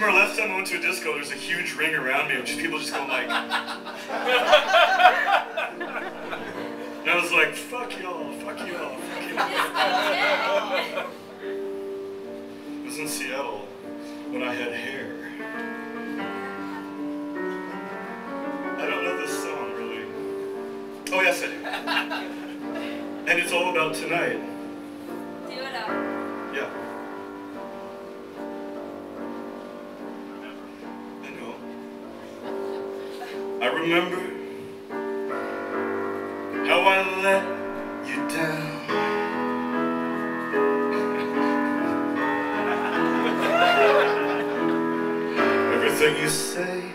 Remember last time I went to a disco, there's a huge ring around me of just people just going like. and I was like, fuck y'all, fuck y'all, fuck y'all. It was in Seattle when I had hair. I don't know this song really. Oh yes I do. And it's all about tonight. I remember how I let you down. Everything you say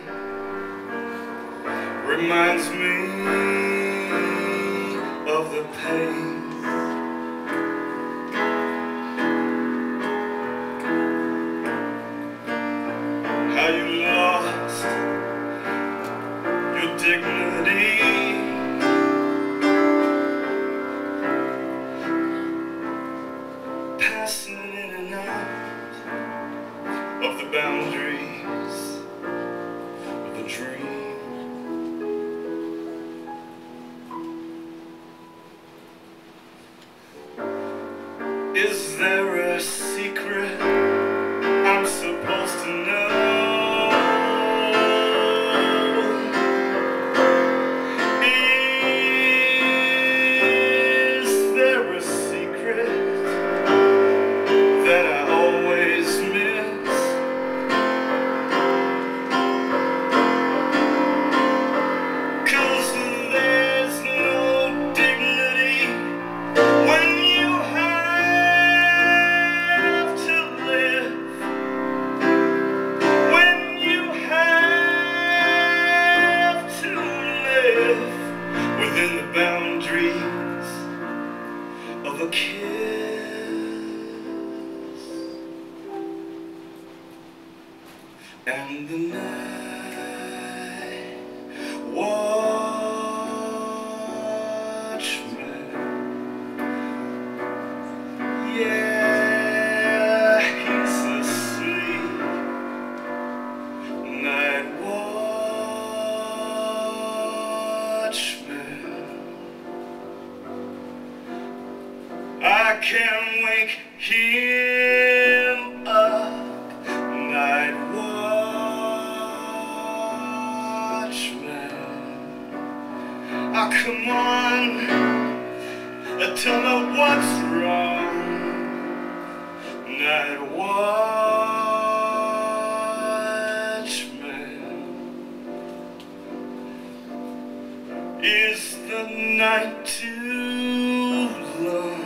reminds me of the pain. Of wake him up. Night watchman. Oh, come on. Tell me what's wrong. Night watchman. Is the night too long?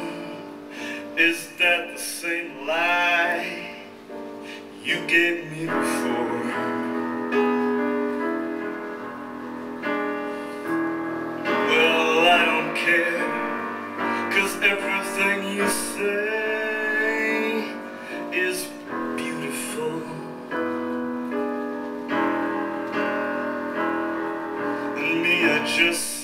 Is that the same lie you gave me before? Well, I don't care. Cause everything you say is beautiful. And me, I just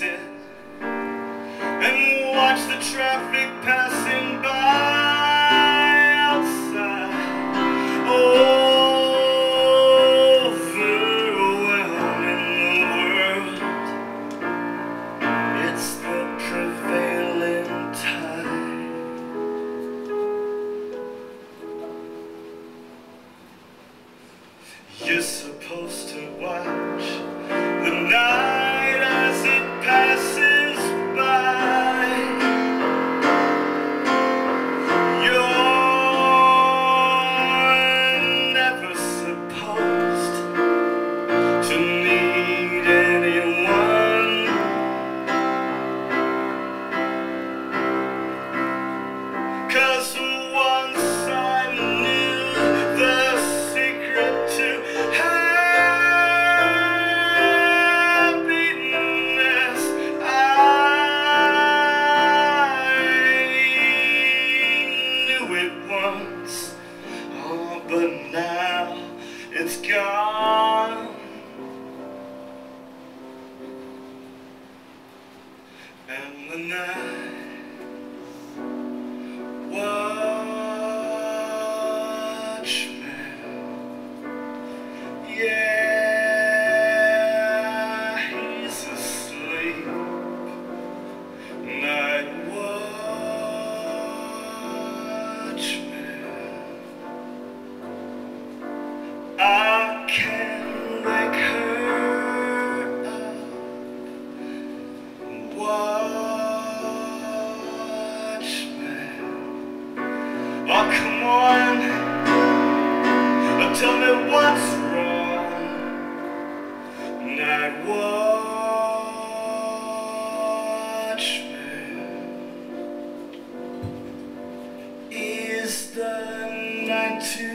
And the night on Tell me what's wrong. Night watchman Is the night too